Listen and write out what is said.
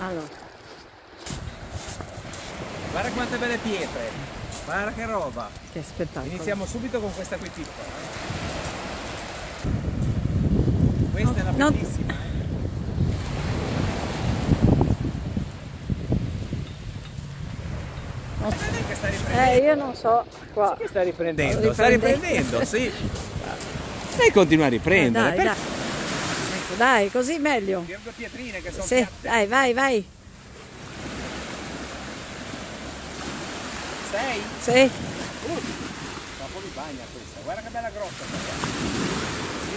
Allora. Guarda quante belle pietre, guarda che roba. Che spettacolo. Iniziamo subito con questa qui piccola. Eh. Questa no, è la bellissima. No. Eh, riprendendo? io non so qua. Che sta riprendendo? Sta Riprendendo. sì. E continua a Eh, riprendere. dai, per- dai. Ecco, dai, così meglio. Pieno di pietrine che sono Sì, piatte. dai, vai, vai. Sei? Sì. Uh, poi mi bagna questa. Guarda che bella grossa. questa.